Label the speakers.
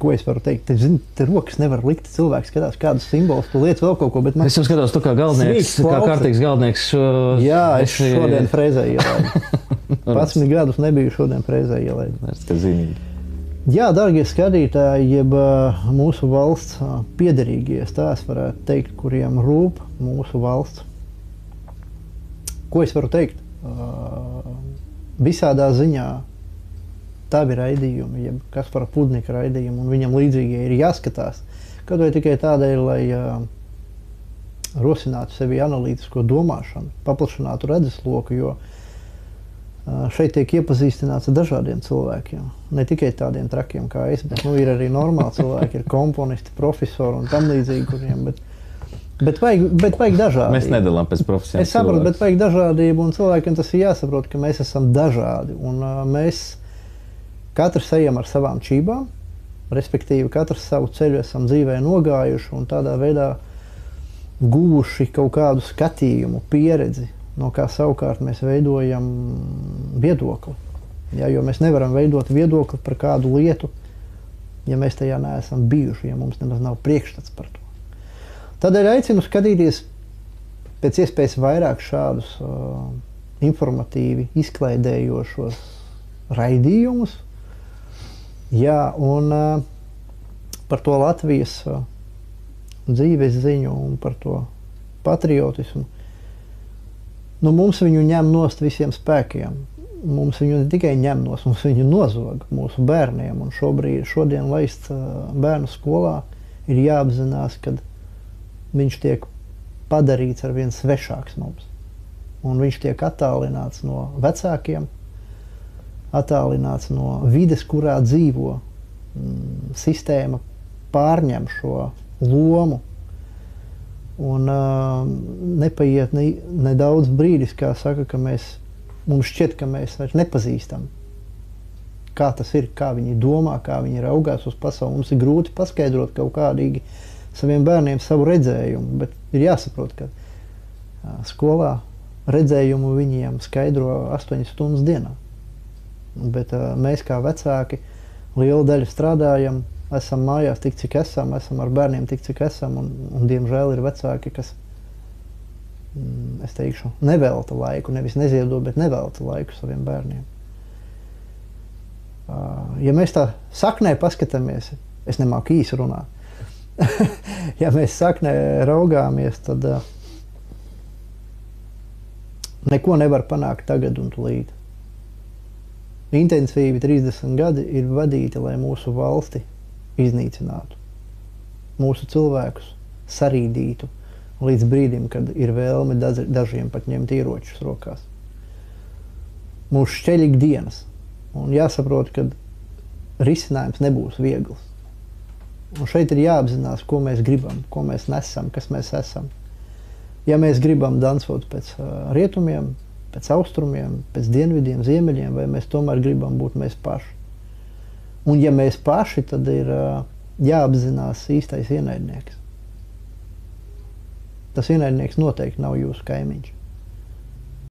Speaker 1: ko es varu teikt? Te, zini, te rokas nevar likt. Cilvēks skatās, kādus simbolus, tu lietas vēl kaut ko. Man...
Speaker 2: Es jau skatos, tu kā galvenais, kā kārtīgs galvenais. Šo...
Speaker 1: Jā, es
Speaker 2: esi-
Speaker 1: šodien frēzē ielaidu. 11 gadus nebiju šodien frēzē ielaidu.
Speaker 3: Tas ir zinīgi.
Speaker 1: Jā, darbie skatītāji, jeb mūsu valsts piederīgie, tā es varētu teikt, kuriem rūp mūsu valsts. Ko es varu teikt? Visādā ziņā tavi raidījumi, jeb kas par pudnika raidījumu, un viņam līdzīgie ir jāskatās. Kaut vai tikai tādēļ, lai ā, rosinātu sevi analītisko domāšanu, paplašinātu redzesloku, jo ā, šeit tiek iepazīstināts ar dažādiem cilvēkiem. Ne tikai tādiem trakiem kā es, bet nu, ir arī normāli cilvēki, ir komponisti, profesori un tam līdzīgi, kuriem. Bet, bet vajag, bet vajag dažādi.
Speaker 3: Mēs nedalām pēc profesionāla.
Speaker 1: Es saprotu, bet vajag dažādību, un cilvēkiem tas ir jāsaprot, ka mēs esam dažādi. Un, uh, mēs katrs ejam ar savām čībām, respektīvi, katrs savu ceļu esam dzīvē nogājuši un tādā veidā guvuši kaut kādu skatījumu, pieredzi, no kā savukārt mēs veidojam viedokli. Ja, jo mēs nevaram veidot viedokli par kādu lietu, ja mēs tajā neesam bijuši, ja mums nemaz nav priekšstats par to. Tādēļ aicinu skatīties pēc iespējas vairāk šādus uh, informatīvi izklaidējošos raidījumus. Jā, un uh, par to Latvijas uh, dzīves ziņu un par to patriotismu. Nu, mums viņu ņem nost visiem spēkiem. Mums viņu ne tikai ņem nost, mums viņu nozog mūsu bērniem. Un šobrīd, šodien laist uh, bērnu skolā, ir jāapzinās, ka viņš tiek padarīts ar vien svešāks mums. Un viņš tiek attālināts no vecākiem, attālināts no vides, kurā dzīvo. Mm, sistēma pārņem šo lomu. Un uh, nepaiet ne, nedaudz brīdis, kā saka, ka mēs, mums šķiet, ka mēs vairs nepazīstam, kā tas ir, kā viņi domā, kā viņi raugās uz pasauli. Mums ir grūti paskaidrot kaut kādīgi saviem bērniem savu redzējumu, bet ir jāsaprot, ka uh, skolā redzējumu viņiem skaidro 8 stundas dienā. Bet uh, mēs kā vecāki lielu daļu strādājam, esam mājās tik, cik esam, esam ar bērniem tik, cik esam, un, un diemžēl ir vecāki, kas, mm, es teikšu, nevelta laiku, nevis neziedo, bet nevelta laiku saviem bērniem. Uh, ja mēs tā saknē paskatāmies, es nemāku īsi runāt, ja mēs saknē raugāmies, tad uh, neko nevar panākt tagad un tūlīt. Intensīvi 30 gadi ir vadīti, lai mūsu valsti iznīcinātu, mūsu cilvēkus sarīdītu līdz brīdim, kad ir vēlme daž- dažiem pat ņemt ieročus rokās. Mūsu šķeļ ikdienas, un jāsaprot, ka risinājums nebūs viegls. Un šeit ir jāapzinās, ko mēs gribam, ko mēs nesam, kas mēs esam. Ja mēs gribam dansot pēc rietumiem, pēc austrumiem, pēc dienvidiem, ziemeļiem, vai mēs tomēr gribam būt mēs paši. Un ja mēs paši, tad ir jāapzinās īstais ienaidnieks. Tas ienaidnieks noteikti nav jūsu kaimiņš.